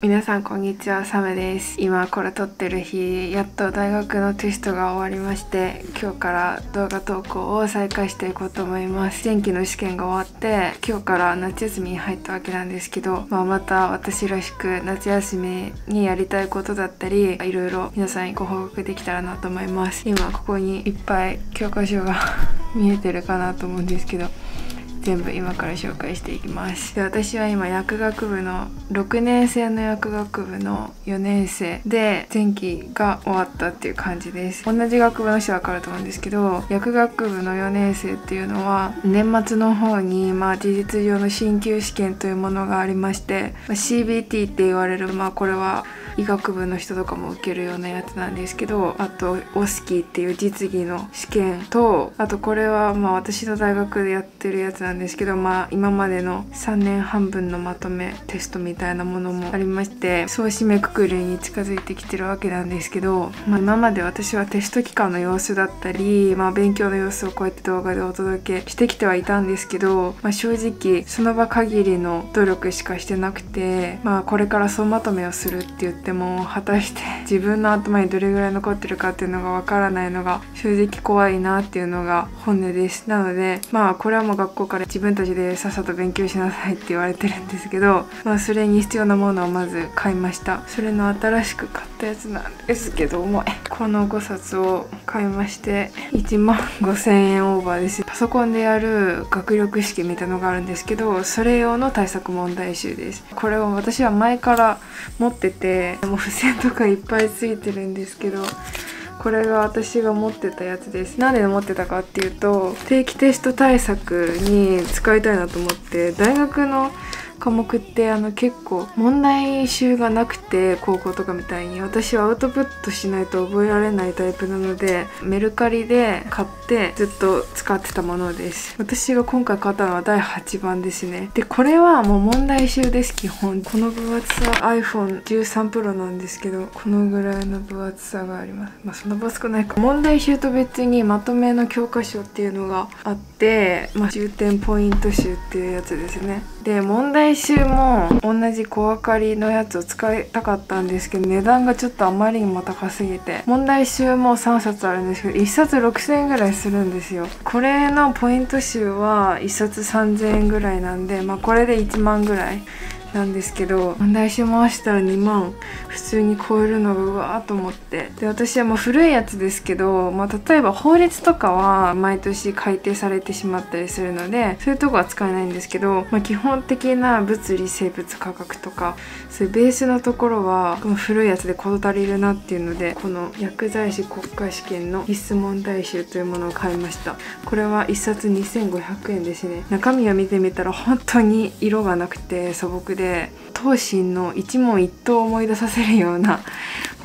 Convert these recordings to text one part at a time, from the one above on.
皆さんこんにちはサムです。今これ撮ってる日やっと大学のテストが終わりまして今日から動画投稿を再開していこうと思います。前期の試験が終わって今日から夏休みに入ったわけなんですけど、まあ、また私らしく夏休みにやりたいことだったりいろいろ皆さんにご報告できたらなと思います。今ここにいっぱい教科書が 見えてるかなと思うんですけど全部今から紹介していきます。で私は今薬学部の6年生の薬学部の4年生で前期が終わったっていう感じです。同じ学部の人は分かると思うんですけど薬学部の4年生っていうのは年末の方にまあ事実上の進級試験というものがありましてま CBT って言われるまあこれは医学部の人とかも受けるようなやつなんですけどあとオスキーっていう実技の試験とあとこれはまあ私の大学でやってるやつなんですですけどまあ今までの3年半分のまとめテストみたいなものもありましてそう締めくくりに近づいてきてるわけなんですけど、まあ、今まで私はテスト期間の様子だったり、まあ、勉強の様子をこうやって動画でお届けしてきてはいたんですけど、まあ、正直その場限りの努力しかしてなくて、まあ、これから総まとめをするって言ってても果たして 自分の頭にどれぐらい残ってるかっていうのがわからないのが正直怖いなっていうのが本音です。なのでまあこれはもう学校から自分たちでさっさと勉強しなさいって言われてるんですけどまあそれに必要なものをまず買いました。それの新しく買ったやつなんですけど重いこの5冊を買いまして1万5000円オーバーです。パソコンでやる学力式みたいのがあるんですけどそれ用の対策問題集です。これを私は前から持っててもう付箋とかいっぱいついてるんですけどこれが私が持ってたやつです。なんで持ってたかっていうと定期テスト対策に使いたいなと思って大学の科目ってあの結構問題集がなくて高校とかみたいに私はアウトプットしないと覚えられないタイプなのでメルカリで買ってずっと使ってたものです。私が今回買ったのは第8番ですね。でこれはもう問題集です基本。この分厚さ iPhone13 Pro なんですけどこのぐらいの分厚さがあります。まあそんな分厚くないか。問題集と別にまとめの教科書っていうのがあってまあ重点ポイント集っていうやつですね。で問題来週も同じ小明かりのやつを使いたかったんですけど値段がちょっとあまりにも高すぎて問題集も3冊あるんですけど1冊6000円ぐらいするんですよ。これのポイント集は1冊3000円ぐらいなんでまあこれで1万ぐらい。なんですけど問題集回したら2万。普通に超えるのがうわーと思って。で私はもう古いやつですけど、まあ、例えば法律とかは毎年改定されてしまったりするのでそういうとこは使えないんですけど、まあ、基本的な物理生物科学とかそういうベースのところはこの古いやつで事足りるなっていうのでこの薬剤師国家試験の必須問題集というものを買いました。これは1冊2500円ですね。中身を見てみたら本当に色がなくて素朴で東進の一問一答を思い出させるような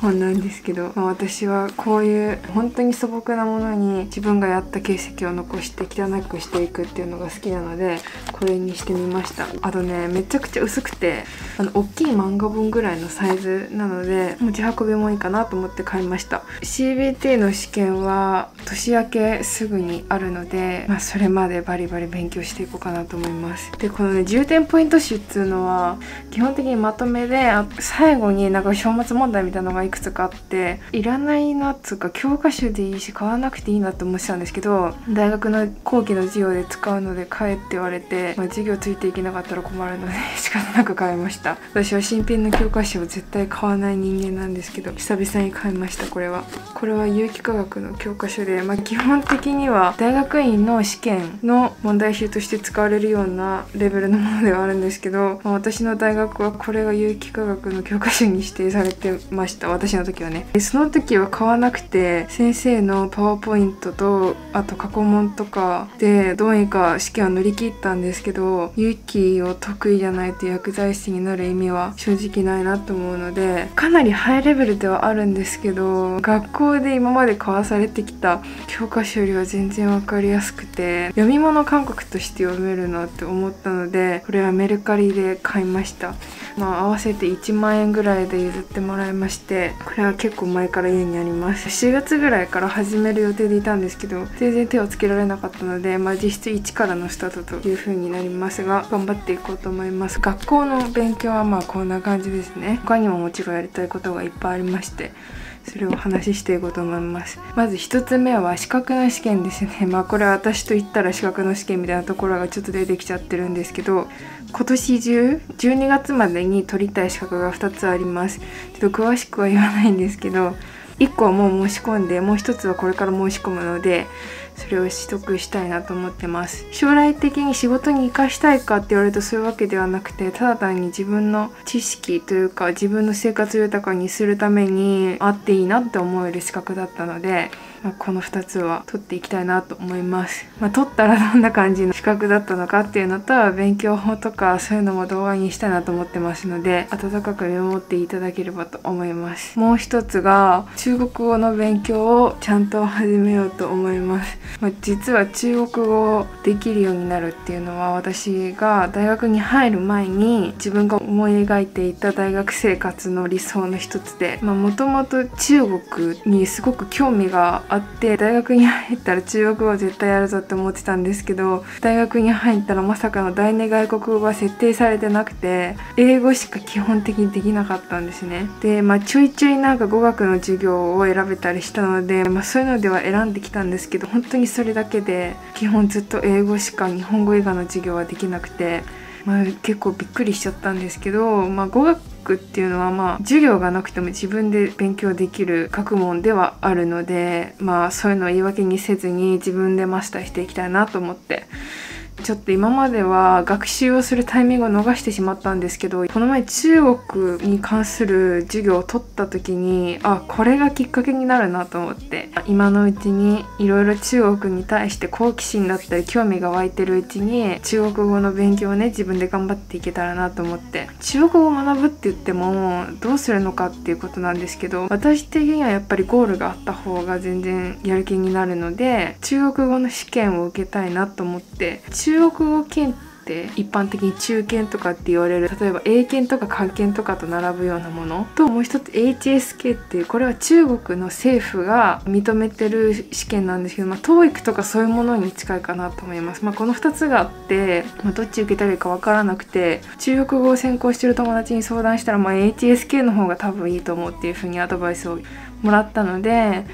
本なんですけど、まあ、私はこういう本当に素朴なものに自分がやった形跡を残して汚くしていくっていうのが好きなのでこれにしてみました。あとねめちゃくちゃ薄くてあの大きい漫画本ぐらいのサイズなので持ち運びもいいかなと思って買いました。CBT の試験は年明けすぐにあるので、まあ、それまでバリバリ勉強していこうかなと思います。でこのね重点ポイント集っていうのは基本的にまとめで最後になんか書物問題みたいなのがいくつかあっていらないなっつうか教科書でいいし買わなくていいなって思ってたんですけど大学の後期の授業で使うので買えって言われて、まあ、授業ついていけなかったら困るので 仕方なく買いました。私は新品の教科書を絶対買わない人間なんですけど久々に買いましたこれは。これは有機化学の教科書で、まあ、基本的には大学院の試験の問題集として使われるようなレベルのものではあるんですけど、まあ、私の大学はこれが有機化学の教科書に指定されてました。私の時はね。その時は買わなくて先生のパワーポイントとあと過去問とかでどうにか試験を乗り切ったんですけど有機を得意じゃないと薬剤師になる意味は正直ないなと思うのでかなりハイレベルではあるんですけど学校で今まで交わされてきた教科書よりは全然わかりやすくて読み物感覚として読めるなって思ったのでこれはメルカリで買いました。まあ合わせて1万円ぐらいで譲ってもらいましてこれは結構前から家にあります。4月ぐらいから始める予定でいたんですけど全然手をつけられなかったので、まあ、実質1からのスタートという風になりますが頑張っていこうと思います。学校の勉強はまあこんな感じですね。他にももちろんやりたいことがいっぱいありましてそれをお話ししていこうと思います。まず1つ目は資格の試験ですね。まあこれは私と言ったら資格の試験みたいなところがちょっと出てきちゃってるんですけど今年中12月までに取りたい資格が2つあります。ちょっと詳しくは言わないんですけど1個はもう申し込んでもう1つはこれから申し込むのでそれを取得したいなと思ってます。将来的に仕事に生かしたいかって言われるとそういうわけではなくてただ単に自分の知識というか自分の生活豊かにするためにあっていいなって思える資格だったのでまあ、この2つは取っていきたいなと思います。まあ、取ったらどんな感じの資格だったのかっていうのと勉強法とかそういうのも動画にしたいなと思ってますので温かく見守っていただければと思います。もう一つが中国語の勉強をちゃんと始めようと思います。まあ、実は中国語できるようになるっていうのは私が大学に入る前に自分が思い描いていた大学生活の理想の一つでもともと中国にすごく興味がああって大学に入ったら中国語絶対やるぞって思ってたんですけど大学に入ったらまさかの第二外国語が設定されてなくて英語しか基本的にできなかったんですね。でまあちょいちょいなんか語学の授業を選べたりしたので、まあ、そういうのでは選んできたんですけど本当にそれだけで基本ずっと英語しか日本語以外の授業はできなくてまあ、結構びっくりしちゃったんですけど、まあ、語学クっていうのはまあ授業がなくても自分で勉強できる学問ではあるのでまあそういうのを言い訳にせずに自分でマスターしていきたいなと思ってちょっと今までは学習をするタイミングを逃してしまったんですけどこの前中国に関する授業を取った時にあこれがきっかけになるなと思って今のうちにいろいろ中国に対して好奇心だったり興味が湧いてるうちに中国語の勉強をね自分で頑張っていけたらなと思って中国語を学ぶって言ってもどうするのかっていうことなんですけど私的にはやっぱりゴールがあった方が全然やる気になるので中国語の試験を受けたいなと思って中中国語検って一般的に中堅とかって言われる例えば英検とか漢検とかと並ぶようなもの。ともう一つ HSK っていうこれは中国の政府が認めてる試験なんですけど、まあ、TOEIC とかそういうものに近いかなと思います、まあ、この2つがあって、まあ、どっち受けたらいいか分からなくて中国語を専攻してる友達に相談したら、まあ、HSK の方が多分いいと思うっていうふうにアドバイスをもらったので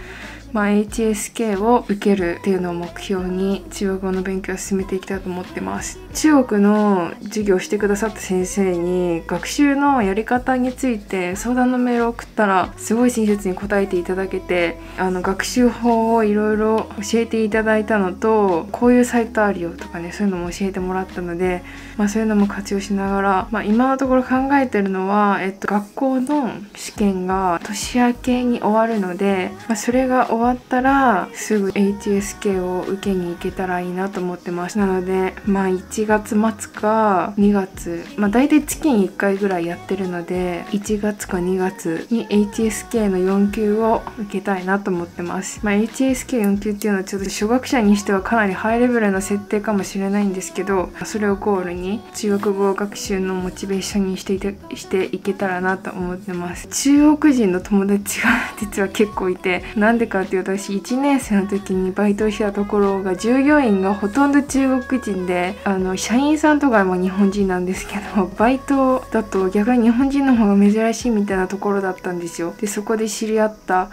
まあ、HSK を受けるっていうのを目標に中国語の勉強を進めていきたいと思ってます。中国の授業をしてくださった先生に学習のやり方について相談のメールを送ったらすごい親切に答えていただけてあの学習法をいろいろ教えていただいたのとこういうサイトあるよとかねそういうのも教えてもらったので、まあ、そういうのも活用しながら、まあ、今のところ考えてるのは、えっと、学校の試験が年明けに終わるので、まあ、それが終わ終わったらすぐ HSK を受けに行けたらいいなと思ってます。なのでまあ1月末か2月まあ大体月に1回ぐらいやってるので1月か2月に HSK の4級を受けたいなと思ってます。まあ HSK4 級っていうのはちょっと初学者にしてはかなりハイレベルな設定かもしれないんですけどそれをゴールに中国語学習のモチベーションにしていてしていけたらなと思ってます。中国人の友達が 実は結構いてなんでかって私1年生の時にバイトしたところが従業員がほとんど中国人であの社員さんとかも日本人なんですけど バイトだと逆に日本人の方が珍しいみたいなところだったんですよ。でそこで知り合った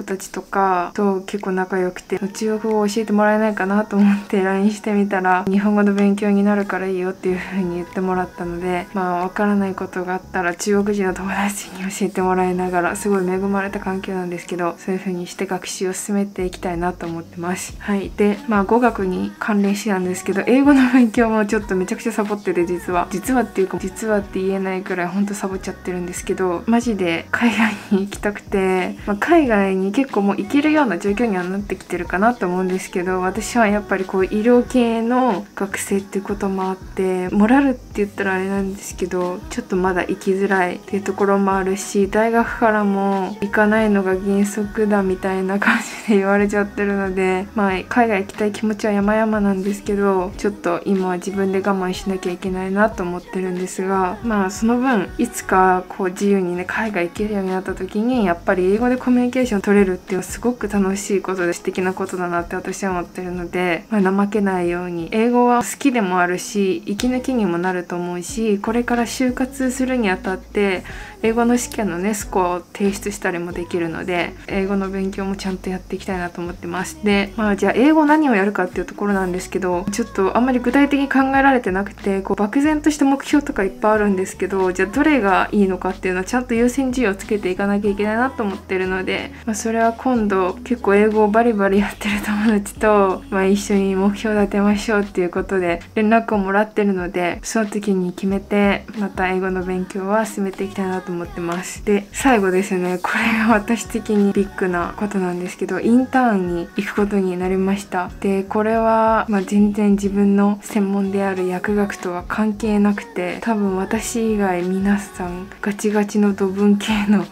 子たちとかと結構仲良くて中国語を教えてもらえないかなと思って LINE してみたら日本語の勉強になるからいいよっていう風に言ってもらったのでまあわからないことがあったら中国人の友達に教えてもらいながらすごい恵まれた環境なんですけどそういう風にして学習を進めていきたいなと思ってます。はい。でまあ語学に関連してなんですけど英語の勉強もちょっとめちゃくちゃサボってて実は。実はっていうか実はって言えないくらいほんとサボっちゃってるんですけどマジで海外に行きたくて、まあ、海外に結構もう行けるような状況にはなってきてるかなと思うんですけど私はやっぱりこう医療系の学生っていうこともあってモラルって言ったらあれなんですけどちょっとまだ行きづらいっていうところもあるし大学からも行かないのが原則だみたいな感じで言われちゃってるのでまあ海外行きたい気持ちは山々なんですけどちょっと今は自分で我慢しなきゃいけないなと思ってるんですがまあその分いつかこう自由にね海外行けるようになった時にやっぱり英語でコミュニケーション取取れるっていうのはすごく楽しいことで素敵なことだなって私は思ってるので、まあ、怠けないように。英語は好きでもあるし息抜きにもなると思うしこれから就活するにあたって英語の試験のねスコアを提出したりもできるので英語の勉強もちゃんとやっていきたいなと思ってます。でまあじゃあ英語何をやるかっていうところなんですけどちょっとあんまり具体的に考えられてなくてこう漠然とした目標とかいっぱいあるんですけどじゃあどれがいいのかっていうのはちゃんと優先順位をつけていかなきゃいけないなと思ってるので、まあ、それは今度結構英語をバリバリやってる友達と、まあ、一緒に目標立てましょうっていうことで連絡をもらってるのでその時に決めてまた英語の勉強は進めていきたいなと思ってます。で最後ですねこれが私的にビッグなことなんですけどインターンに行くことになりました。でこれは、まあ、全然自分の専門である薬学とは関係なくて多分私以外皆さんガチガチの土文系の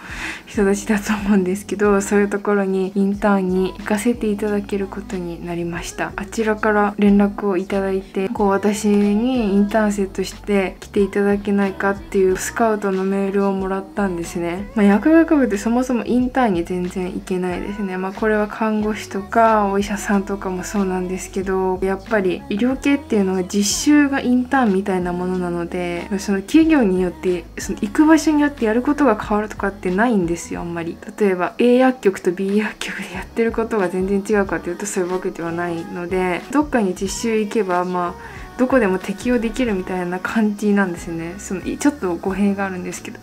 人たちだと思うんですけどそういうところにインターンに行かせていただけることになりました。あちらから連絡をいただいてこう私にインターン生として来ていただけないかっていうスカウトのメールをもらったんですね、まあ、薬学部ってそもそもインターンに全然行けないですね。まあこれは看護師とかお医者さんとかもそうなんですけどやっぱり医療系っていうのは実習がインターンみたいなものなのでその企業によってその行く場所によってやることが変わるとかってないんですよあんまり。例えば A 薬局と B 薬局でやってることが全然違うかっていうとそういうわけではないのでどっかに実習行けばまあどこでも適用できるみたいな感じなんですよねそのちょっと語弊があるんですけど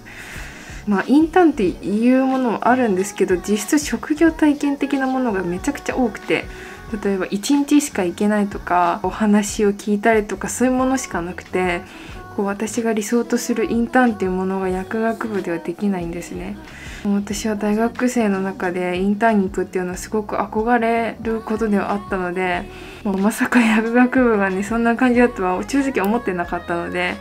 まあインターンっていうものもあるんですけど実質職業体験的なものがめちゃくちゃ多くて例えば1日しか行けないとかお話を聞いたりとかそういうものしかなくてこう私が理想とするインターンっていうものが薬学部ではできないんですね。私は大学生の中でインターンに行くっていうのはすごく憧れることではあったのでもうまさか薬学部がねそんな感じだとは正直思ってなかったので。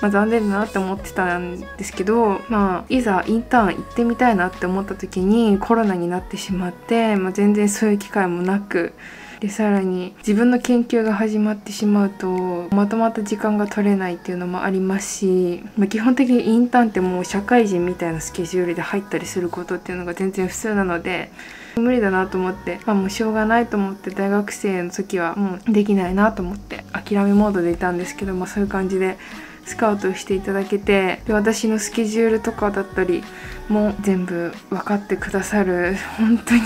まあ、残念だなって思ってたんですけど、まあ、いざインターン行ってみたいなって思った時にコロナになってしまって、まあ、全然そういう機会もなくでさらに自分の研究が始まってしまうとまとまった時間が取れないっていうのもありますし、まあ、基本的にインターンってもう社会人みたいなスケジュールで入ったりすることっていうのが全然普通なので無理だなと思って、まあ、もうしょうがないと思って大学生の時はもうできないなと思って諦めモードでいたんですけど、まあ、そういう感じでスカウトしていただけてで私のスケジュールとかだったりも全部分かってくださる本当に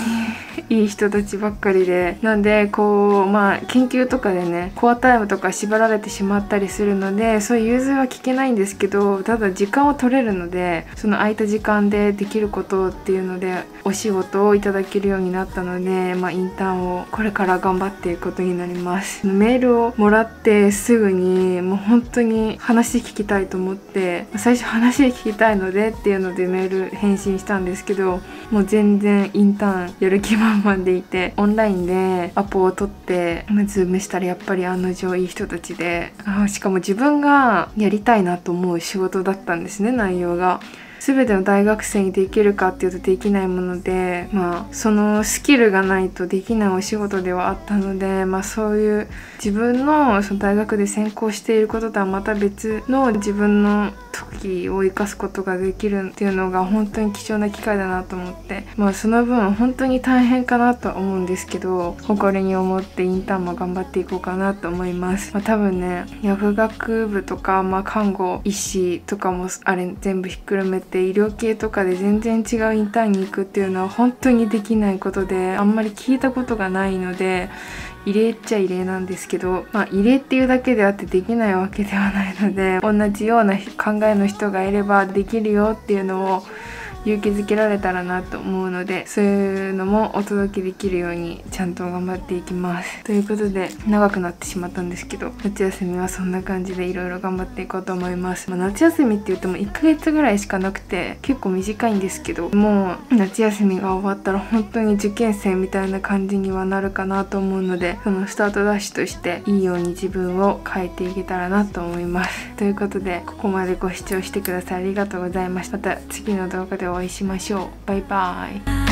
いい人たちばっかりで。なんでこうまあ研究とかでねコアタイムとか縛られてしまったりするのでそういう融通は聞けないんですけどただ時間を取れるのでその空いた時間でできることっていうのでお仕事をいただけるようになったので、まあ、インターンをこれから頑張っていくことになります。メールをもらってすぐにもう本当に話聞きたいと思って最初話聞きたいのでっていうのでメール返信したんですけどもう全然インターンやる気満々でいてオンラインでアポを取って Zoomしたらやっぱり案の定いい人たちであしかも自分がやりたいなと思う仕事だったんですね内容が。全ての大学生にできるかっていうとできないものでまあそのスキルがないとできないお仕事ではあったのでまあそういう自分のその大学で専攻していることとはまた別の自分の時を生かすことができるっていうのが本当に貴重な機会だなと思ってまあその分本当に大変かなとは思うんですけど誇りに思ってインターンも頑張っていこうかなと思います、まあ、多分ね薬学部とか、まあ、看護医師とかもあれ全部ひっくるめて医療系とかで全然違うインターンに行くっていうのは本当にできないことであんまり聞いたことがないので異例っちゃ異例なんですけど、まあ、異例っていうだけであってできないわけではないので同じような考えの人がいればできるよっていうのを勇気づけられたらなと思うのでそういうのもお届けできるようにちゃんと頑張っていきます。ということで長くなってしまったんですけど夏休みはそんな感じでいろいろ頑張っていこうと思います、まあ、夏休みって言っても1ヶ月ぐらいしかなくて結構短いんですけどもう夏休みが終わったら本当に受験生みたいな感じにはなるかなと思うのでそのスタートダッシュとしていいように自分を変えていけたらなと思います。ということでここまでご視聴してくださいありがとうございました。また次の動画でお会いしましょう。バイバイ。